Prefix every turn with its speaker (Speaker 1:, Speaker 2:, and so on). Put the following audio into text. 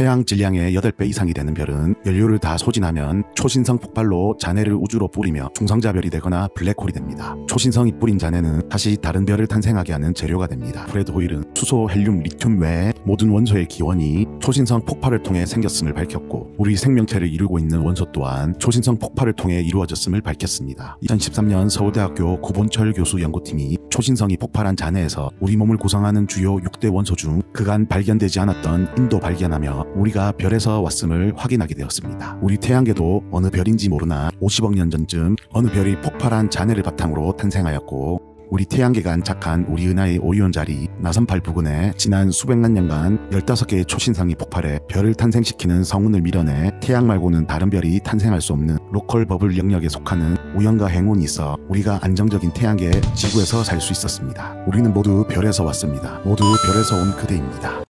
Speaker 1: 태양 질량의 8배 이상이 되는 별은 연료를 다 소진하면 초신성 폭발로 잔해를 우주로 뿌리며 중성자별이 되거나 블랙홀이 됩니다. 초신성이 뿌린 잔해는 다시 다른 별을 탄생하게 하는 재료가 됩니다. 프레드 호일은 수소, 헬륨, 리튬 외에 모든 원소의 기원이 초신성 폭발을 통해 생겼음을 밝혔고 우리 생명체를 이루고 있는 원소 또한 초신성 폭발을 통해 이루어졌음을 밝혔습니다. 2013년 서울대학교 구본철 교수 연구팀이 초신성이 폭발한 잔해에서 우리 몸을 구성하는 주요 6대 원소 중 그간 발견되지 않았던 인도 발견하며 우리가 별에서 왔음을 확인하게 되었습니다. 우리 태양계도 어느 별인지 모르나 50억 년 전쯤 어느 별이 폭발한 잔해를 바탕으로 탄생하였고 우리 태양계가 안착한 우리 은하의 오리온 자리 나선팔 부근에 지난 수백만 년간 15개의 초신성이 폭발해 별을 탄생시키는 성운을 밀어내 태양 말고는 다른 별이 탄생할 수 없는 로컬 버블 영역에 속하는 우연과 행운이 있어 우리가 안정적인 태양계 지구에서 살 수 있었습니다. 우리는 모두 별에서 왔습니다. 모두 별에서 온 그대입니다.